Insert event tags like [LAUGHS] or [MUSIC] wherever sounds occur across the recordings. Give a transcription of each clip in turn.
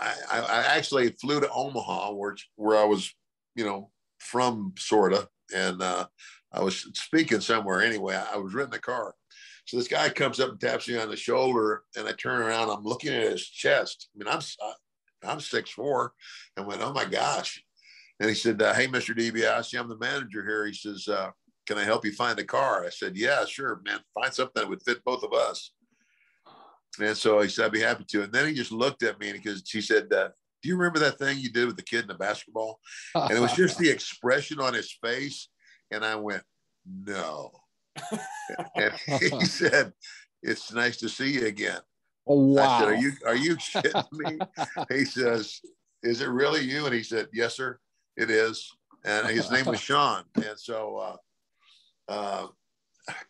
I, I actually flew to Omaha, where where I was, you know, from sorta, and uh, I was speaking somewhere anyway. I was renting a car. So this guy comes up and taps me on the shoulder, and I turn around. I'm looking at his chest. I mean, I'm I'm six four, and went, oh my gosh. And he said, uh, hey, Mr. DiBiase, I'm the manager here. He says, uh, can I help you find a car? I said, yeah, sure, man. Find something that would fit both of us. And so he said, I'd be happy to. And then he just looked at me because she said, uh, do you remember that thing you did with the kid in the basketball? And it was just the [LAUGHS] expression on his face. And I went, no. [LAUGHS] and he said, it's nice to see you again. Oh, wow. I said, are you, are you [LAUGHS] kidding me? he says, is it really you? And he said, yes, sir, it is. And his name was Sean. And so, uh, uh,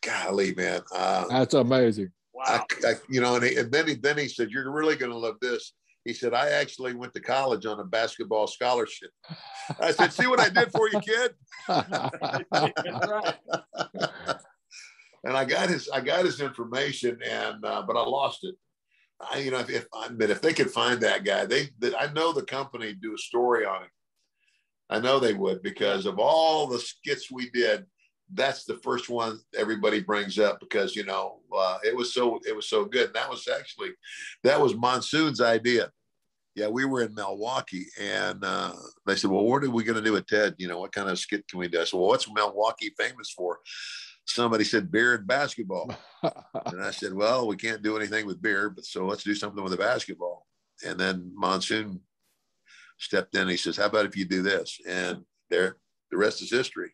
golly, man. Uh, That's amazing. Wow. I, I, you know, and, he, and then he then he said, "You're really going to love this." He said, "I actually went to college on a basketball scholarship." I said, "See what I did for you, kid." [LAUGHS] and I got his I got his information, and uh, but I lost it. I, you know, if, if I if they could find that guy, they, they I know the company do a story on him. I know they would because of all the skits we did that's the first one everybody brings up because you know uh, it was so it was so good. And that was actually that was Monsoon's idea. Yeah, we were in Milwaukee, and uh, they said, "Well, what are we going to do with Ted? You know, what kind of skit can we do?" I said, "Well, what's Milwaukee famous for?" Somebody said beer and basketball, and I said, "Well, we can't do anything with beer, but so let's do something with the basketball." And then Monsoon stepped in. he says, "How about if you do this?" And there, the rest is history